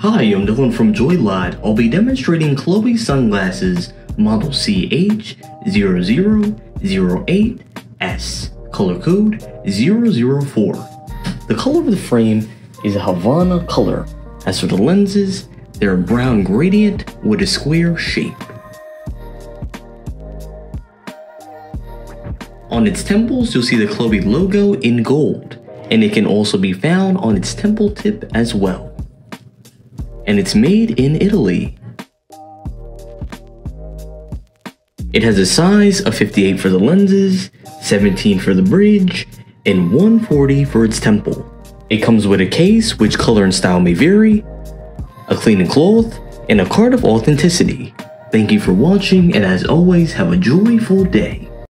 Hi, I'm Dylan from JoyLot. I'll be demonstrating Chloe sunglasses model CH0008S, color code 004. The color of the frame is a Havana color. As for the lenses, they're a brown gradient with a square shape. On its temples, you'll see the Chloe logo in gold, and it can also be found on its temple tip as well. And it's made in Italy. It has a size of 58 for the lenses, 17 for the bridge, and 140 for its temple. It comes with a case which color and style may vary, a cleaning cloth, and a card of authenticity. Thank you for watching and as always have a joyful day.